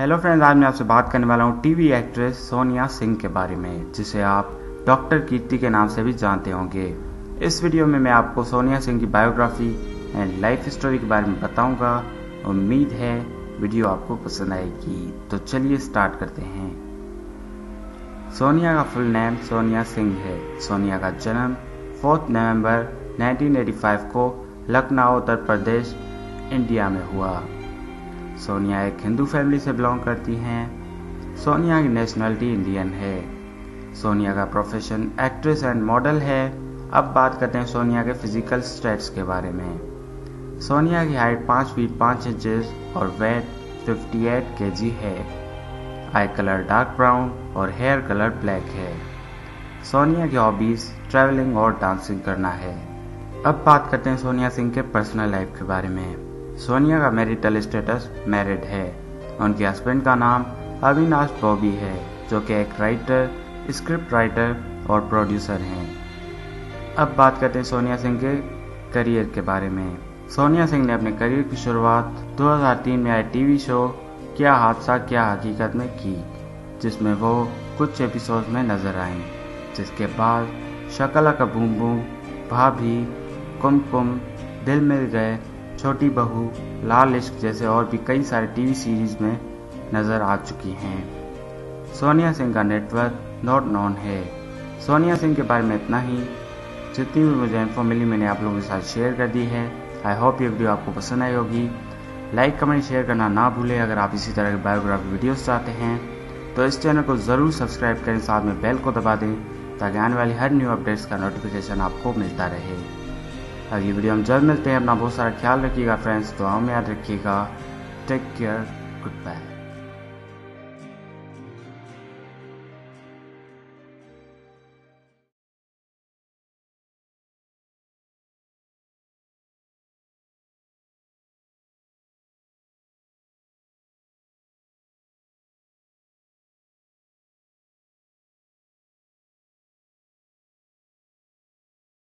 Hello friends आज मैं आपसे बात करने वाला हूँ टीवी एक्ट्रेस सोनिया सिंह के बारे में, जिसे आप डॉक्टर कीर्ति के नाम से भी जानते होंगे। इस वीडियो में मैं आपको सोनिया सिंह की बायोग्राफी एंड लाइफ स्टोरी के बारे में बताऊँगा। उम्मीद है वीडियो आपको पसंद आएगी। तो चलिए स्टार्ट करते हैं। सोनिया का फुल नेम सोनिया सिंह है। सोनिया का जन्म 4 नवंबर 1985 को लखनऊ, उत्तर प्रदेश इंडिया में हुआ। सोनिया एक हिंदू फैमिली से बिलोंग करती हैं। सोनिया की नेशनलिटी इंडियन है। सोनिया का प्रोफेशन एक्ट्रेस एंड मॉडल है। अब बात करते हैं सोनिया के फ़िज़िकल स्टेट्स के बारे में। सोनिया की हाइट पाँच फीट पाँच इंचेस और वेट 58 केजी है। आई कलर डार्क ब्राउन और हेयर कलर ब्लैक है। सोनिया की हॉबीज ट्रैवलिंग और डांसिंग करना है। अब बात करते हैं सोनिया सिंह के पर्सनल लाइफ के बारे में। सोनिया का मैरिटल स्टेटस मैरिड है। उनके हस्बैंड का नाम अविनाश बॉबी है, जो कि एक राइटर स्क्रिप्ट राइटर और प्रोड्यूसर हैं। अब बात करते हैं सोनिया सिंह के करियर के बारे में। सोनिया सिंह ने अपने करियर की शुरुआत 2003 में आए टीवी शो क्या हादसा, क्या हकीकत में की, जिसमें वो कुछ एपिसोड में नज़र आए जिसके बाद शकला का बूम बूम, भाभी कुमकुम दिल मिल गए छोटी बहू लाल इश्क जैसे और भी कई सारे टीवी सीरीज़ में नज़र आ चुकी हैं। सोनिया सिंह का नेटवर्क नॉट नॉन है। सोनिया सिंह के बारे में इतना ही। जितनी भी मुझे इन्फो मिली, मैंने आप लोगों के साथ शेयर कर दी है। आई होप ये वीडियो आपको पसंद आई होगी। लाइक कमेंट शेयर करना ना भूलें। अगर आप इसी तरह के बायोग्राफी वीडियोस चाहते हैं तो इस चैनल को ज़रूर सब्सक्राइब करें। साथ में बेल को दबा दें, ताकि आने वाली हर न्यू अपडेट्स का नोटिफिकेशन आपको मिलता रहे। अगली वीडियो हम जल्द मिलते हैं। अपना बहुत सारा ख्याल रखिएगा फ्रेंड्स तो हम याद रखिएगा। Take care good bye